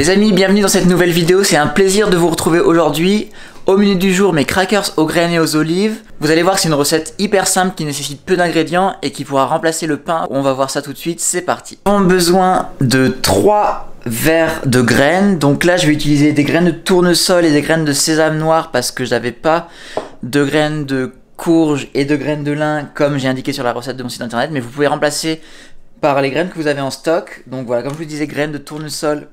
Les amis, bienvenue dans cette nouvelle vidéo, c'est un plaisir de vous retrouver aujourd'hui. Au menu du jour, mes crackers aux graines et aux olives. Vous allez voir c'est une recette hyper simple qui nécessite peu d'ingrédients et qui pourra remplacer le pain. On va voir ça tout de suite, c'est parti. On a besoin de 3 verres de graines. Donc là, je vais utiliser des graines de tournesol et des graines de sésame noir parce que j'avais pas de graines de courge et de graines de lin comme j'ai indiqué sur la recette de mon site internet. Mais vous pouvez remplacer par les graines que vous avez en stock. Donc voilà, comme je vous disais, graines de tournesol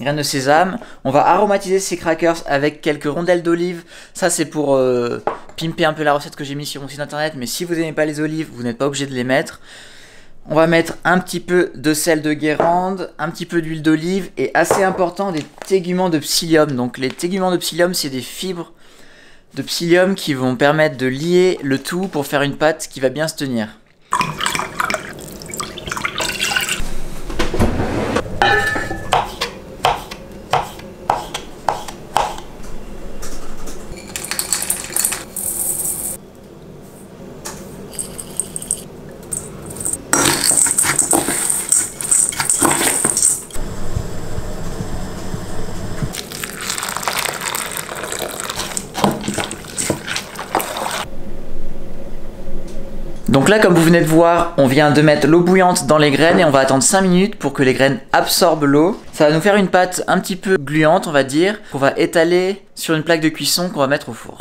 graines de sésame. On va aromatiser ces crackers avec quelques rondelles d'olive. Ça, c'est pour euh, pimper un peu la recette que j'ai mis sur mon site internet. Mais si vous n'aimez pas les olives, vous n'êtes pas obligé de les mettre. On va mettre un petit peu de sel de Guérande, un petit peu d'huile d'olive et assez important des téguments de psyllium. Donc les téguments de psyllium, c'est des fibres de psyllium qui vont permettre de lier le tout pour faire une pâte qui va bien se tenir. Donc là, comme vous venez de voir, on vient de mettre l'eau bouillante dans les graines et on va attendre 5 minutes pour que les graines absorbent l'eau. Ça va nous faire une pâte un petit peu gluante, on va dire, qu'on va étaler sur une plaque de cuisson qu'on va mettre au four.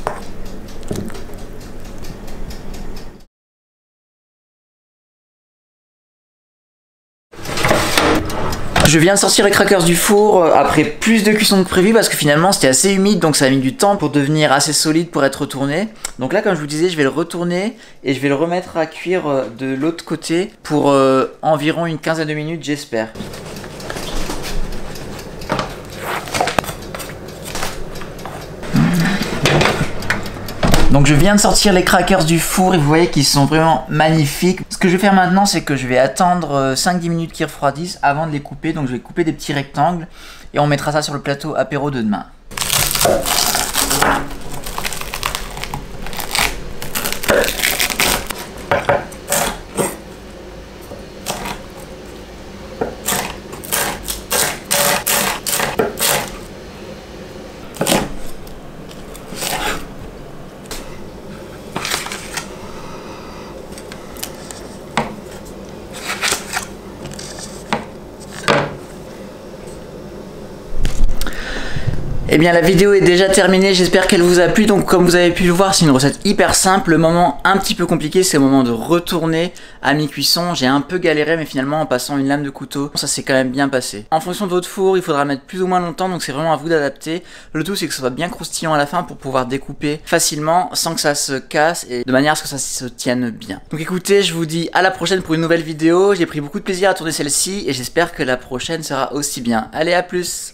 Je viens de sortir les crackers du four euh, après plus de cuisson que prévu parce que finalement c'était assez humide donc ça a mis du temps pour devenir assez solide pour être retourné. Donc là comme je vous disais je vais le retourner et je vais le remettre à cuire euh, de l'autre côté pour euh, environ une quinzaine de minutes j'espère. Donc je viens de sortir les crackers du four et vous voyez qu'ils sont vraiment magnifiques. Ce que je vais faire maintenant c'est que je vais attendre 5-10 euh, minutes qu'ils refroidissent avant de les couper. Donc je vais couper des petits rectangles et on mettra ça sur le plateau apéro de demain. Eh bien la vidéo est déjà terminée, j'espère qu'elle vous a plu. Donc comme vous avez pu le voir, c'est une recette hyper simple. Le moment un petit peu compliqué, c'est le moment de retourner à mi-cuisson. J'ai un peu galéré, mais finalement en passant une lame de couteau, ça s'est quand même bien passé. En fonction de votre four, il faudra mettre plus ou moins longtemps, donc c'est vraiment à vous d'adapter. Le tout, c'est que ce soit bien croustillant à la fin pour pouvoir découper facilement sans que ça se casse et de manière à ce que ça se tienne bien. Donc écoutez, je vous dis à la prochaine pour une nouvelle vidéo. J'ai pris beaucoup de plaisir à tourner celle-ci et j'espère que la prochaine sera aussi bien. Allez, à plus